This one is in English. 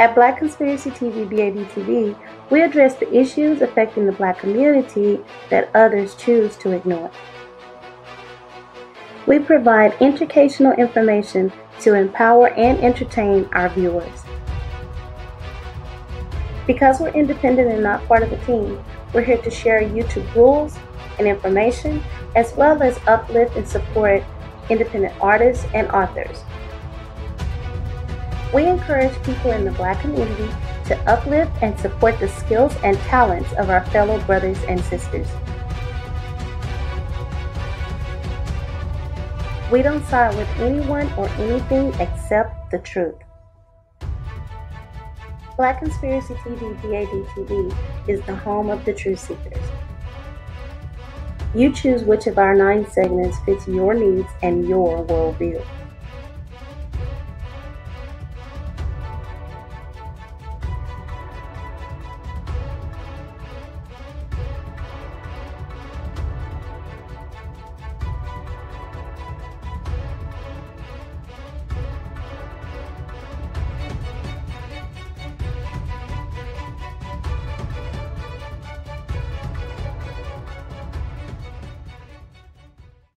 At Black Conspiracy TV BADTV, we address the issues affecting the black community that others choose to ignore. We provide educational information to empower and entertain our viewers. Because we're independent and not part of a team, we're here to share YouTube rules and information, as well as uplift and support independent artists and authors. We encourage people in the Black community to uplift and support the skills and talents of our fellow brothers and sisters. We don't side with anyone or anything except the truth. Black Conspiracy TV BADTV is the home of the truth seekers. You choose which of our nine segments fits your needs and your worldview.